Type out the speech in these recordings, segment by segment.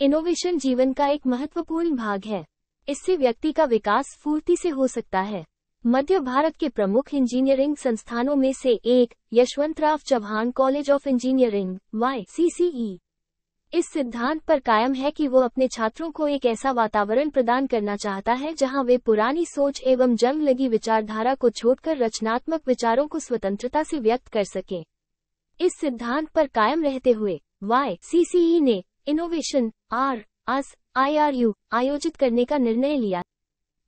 Innovation जीवन का एक महत्वपूर्ण भाग है। इससे व्यक्ति का विकास स्फूर्ति से हो सकता है। मध्य भारत के प्रमुख इंजीनियरिंग संस्थानों में से एक, Yashwantrao Chavan college of engineering Y CCE इस सिद्धांत पर कायम है कि वो अपने छात्रों को एक ऐसा वातावरण प्रदान करना चाहता है, जहाँ वे पुरानी सोच एवं जंग लगी विचारधारा को छोड़कर रचनात्मक विचारों को स्वतंत्रता से व्यक्त कर सके। इस सिद्धांत पर कायम रहते हुए वाई सीसीई ने इनोवेशन, आर आस आईआरयू, आयोजित करने का निर्णय लिया।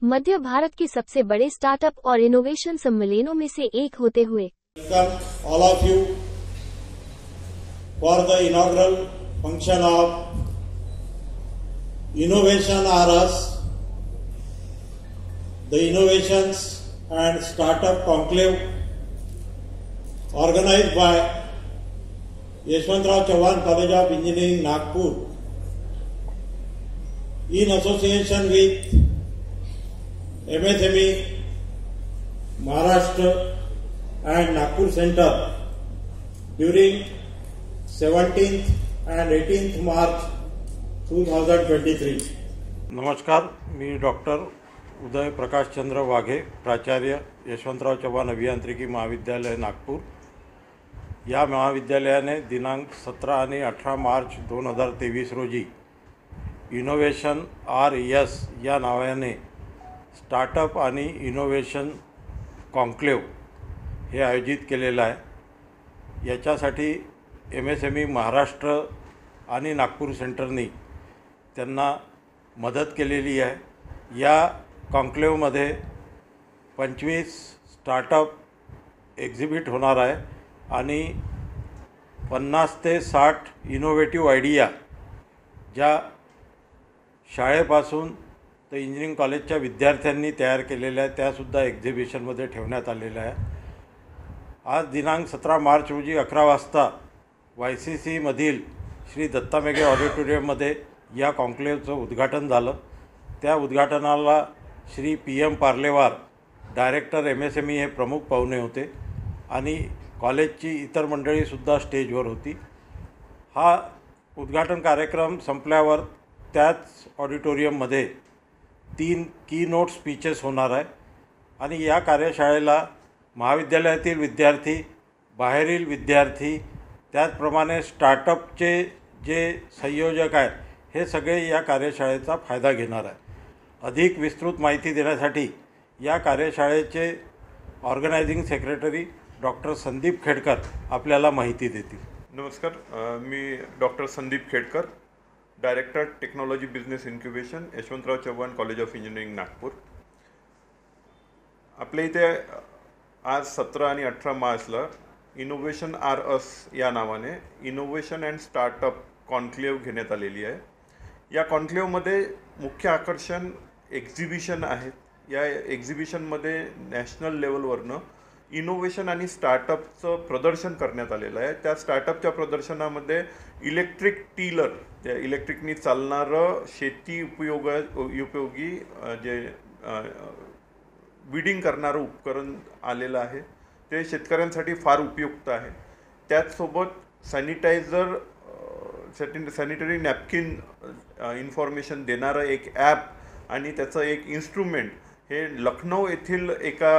मध्य भारत के सबसे बड़े स्टार्टअप और इनोवेशन सम्मेलनों में से एक होते हुए। All of you for the inaugural function of innovation R S the innovation and startup conclave organise by Yashwantrao Chavan college of engineering Nagpur. In association with M S M E Maharashtra and Nagpur centre during seventeenth and eighteenth March two thousand twenty three नमस्कार मी doctor Uday Prakashchandra Waghe प्राचार्य यशवंतराव चव्हाण अभियांत्रिकी महाविद्यालय नागपूर. या महाविद्यालयाने दिनांक सतरा आणि अठरा मार्च दोन हजार तेवीस रोजी इनोव्हेशन आर एस या नावाने स्टार्टअप आणि इनोव्हेशन कॉन्क्लेव हे आयोजित केलेलं आहे. याच्यासाठी M S M E Maharashtra आणि नागपूर सेंटरनी त्यांना मदत केलेली आहे. या कॉन्क्लेवमध्ये पंचवीस स्टार्टअप एक्झिबिट होणार आहे. आणि पन्नास ते साठ इनोव्हेटिव्ह आयडिया ज्या शाळेपासून तर इंजिनिअरिंग कॉलेजच्या विद्यार्थ्यांनी तयार केलेल्या आहेत त्यासुद्धा एक्झिबिशनमध्ये ठेवण्यात आलेल्या आहे आज दिनांक सतरा मार्च रोजी अकरा वाजता वाय सी सीमधील श्री दत्ता मेघे ऑडिटोरियममध्ये या कॉन्क्लेवचं उद्घाटन झालं. त्या उद्घाटनाला Shri P M Parlewar director M S M E हे प्रमुख पाहुणे होते आणि कॉलेजची इतर मंडळीसुद्धा स्टेजवर होती. हा उद्घाटन कार्यक्रम संपल्यावर त्याच ऑडिटोरियममध्ये तीन की नोट स्पीचेस होणार आहे. आणि या कार्यशाळेला महाविद्यालयातील विद्यार्थी बाहेरील विद्यार्थी त्याचप्रमाणे स्टार्टअपचे जे संयोजक आहेत हे सगळे या कार्यशाळेचा फायदा घेणार आहे अधिक विस्तृत माहिती देण्यासाठी या कार्यशाळेचे organizing secretary doctor Sandeep Khedkar आपल्याला माहिती देतील. नमस्कार मी doctor Sandeep Khedkar director technology business incubation Yashwantrao Chavan college of engineering Nagpur. आपल्या इथे आज सतरा आणि अठरा मार्चला इनोव्हेशन आर अस या नावाने इनोव्हेशन अँड स्टार्टअप कॉन्क्लेव्ह घेण्यात आलेली आहे. या कॉन्क्लेव्हमध्ये मुख्य आकर्षण एक्झिबिशन आहेत. या एक्झिबिशनमध्ये नॅशनल लेवलवरनं इनोव्हेशन आणि स्टार्टअपचं प्रदर्शन करण्यात आलेलं आहे. त्या स्टार्टअपच्या प्रदर्शनामध्ये इलेक्ट्रिक टीलर त्या इलेक्ट्रिकनी चालणारं शेती उपयोग उपयोगी जे विडिंग करणारं उपकरण आलेलं आहे. ते शेतकऱ्यांसाठी फार उपयुक्त आहे. त्याचसोबत सॅनिटायझर सॅटि सॅनिटरी नॅपकिन इन्फॉर्मेशन देणारं एक ॲप आणि त्याचं एक इन्स्ट्रुमेंट हे लखनौ येथील एका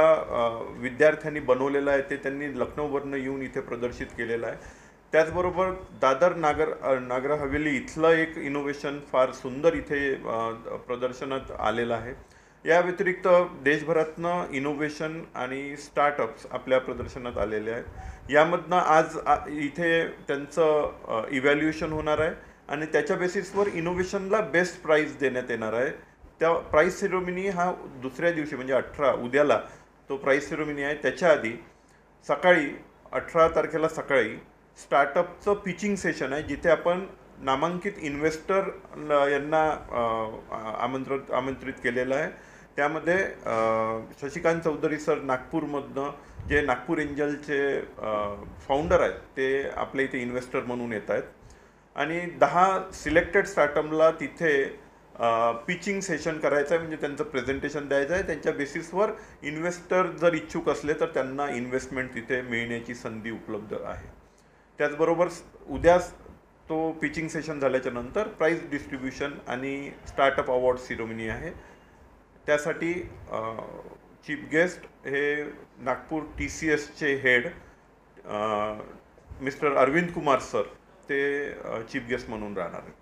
विद्यार्थ्यांनी बनवलेलं आहे ते त्यांनी लखनौवरनं येऊन इथे प्रदर्शित केलेलं आहे. त्याचबरोबर दादर नागर नागर हवेली इथलं एक इनोव्हेशन फार सुंदर इथे प्रदर्शनात आलेलं आहे. या व्यतिरिक्त देशभरातनं इनोव्हेशन आणि स्टार्टअप्स आपल्या प्रदर्शनात आलेले आहेत. यामधनं आज इथे त्यांचं इव्हॅल्युएशन होणार आहे आणि त्याच्या बेसिसवर इनोव्हेशनला बेस्ट प्राईज देण्यात येणार आहे. त्या प्राईस सेरोमिनी हा दुसऱ्या दिवशी म्हणजे अठरा उद्याला तो प्राईस सेरोमिनी आहे. त्याच्या आधी सकाळी अठरा तारखेला सकाळी स्टार्टअपचं पिचिंग सेशन आहे जिथे आपण नामांकित इन्व्हेस्टर यांना आमंत्रित आमंत्रित केलेलं आहे. त्यामध्ये शशिकांत चौधरी सर नागपूरमधनं जे नागपूर एंजलचे फाउंडर आहेत ते आपल्या इथे इन्व्हेस्टर म्हणून येत आहेत. आणि दहा सिलेक्टेड स्टार्टअपला तिथे पिचिंग सेशन करायचं आहे म्हणजे त्यांचं प्रेझेंटेशन द्यायचं आहे त्यांच्या बेसिसवर इन्व्हेस्टर जर इच्छुक असले तर त्यांना इन्व्हेस्टमेंट तिथे मिळण्याची संधी उपलब्ध आहे. त्याचबरोबर उद्याच उद्या तो पिचिंग सेशन झाल्याच्यानंतर प्राईज डिस्ट्रीब्युशन आणि स्टार्टअप अवॉर्ड सिरोमनी आहे. त्यासाठी चीफ गेस्ट हे नागपूर टी सी एसचे head mister Arvind Kumar sir ते चीफ गेस्ट म्हणून राहणार आहेत.